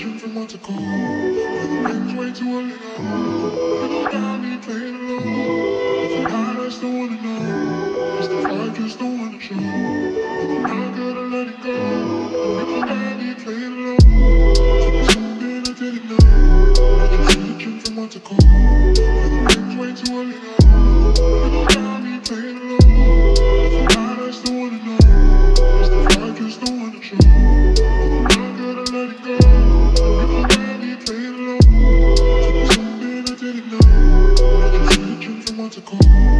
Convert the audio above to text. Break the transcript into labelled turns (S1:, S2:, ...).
S1: you from Monte Carlo. It's way too early now. You got me playing alone. If I'm not, wanna know. It's the fight, you wanna show. I gotta let it go. You got me playing alone. I didn't know. I just you from Monte Carlo. It's way too early now.